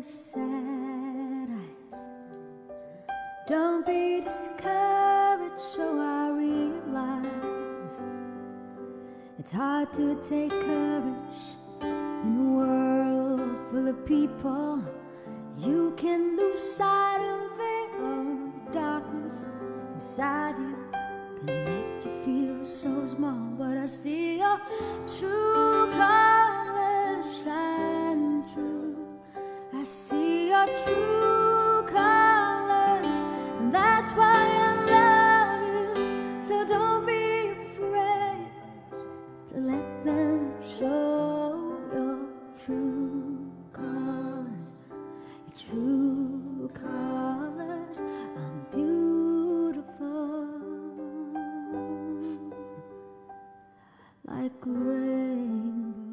the sad eyes. Don't be discouraged, so I realize it's hard to take courage in a world full of people. You can lose sight of it, the darkness inside you can make you feel so small. But I see your true. I see your true colors, and that's why I love you. So don't be afraid to let them show your true colors. Your true colors are beautiful, like rainbows.